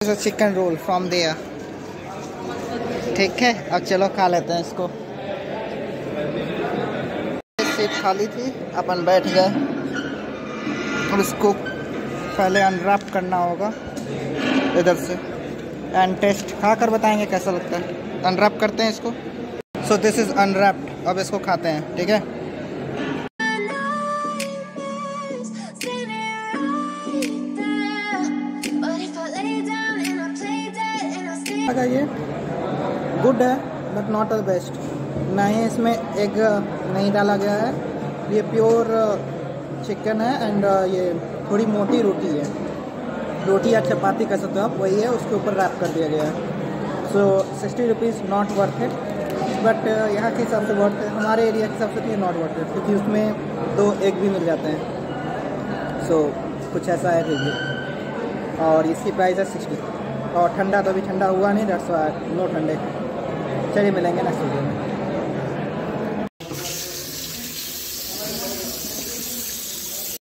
Chicken roll from there ठीक है, अब चलो खा लेते हैं इसको। सीट खाली थी, अपन बैठ गए। और इसको पहले अनरैप करना होगा, इधर से। एंड टेस्ट खा कर बताएँगे कैसा लगता है। अनरैप करते हैं इसको। सो दिस इज़ अनरैप्ड अब इसको खाते हैं, ठीक है? लगा ये गुड है बट नॉट द बेस्ट ना ही इसमें एग नहीं डाला गया है। ये प्योर चिकन है एंड ये थोड़ी मोटी रोटी है। रोटी या चपाती कह सकते हो आप वही है उसके ऊपर रैप कर दिया गया है। So sixty rupees not worth it but यहाँ के हिसाब से वर्थ हमारे एरिया के हिसाब से तो ये नॉट वर्थ इट क्योंकि उसमें दो एग भी मिल जाते हैं। सो so, कुछ ऐसा है रिव्यू और इसकी प्राइस है सिक्सटी और ठंडा तो अभी ठंडा हुआ नहीं दस नो ठंडे। चलिए मिलेंगे नेक्स्ट वीडियो में।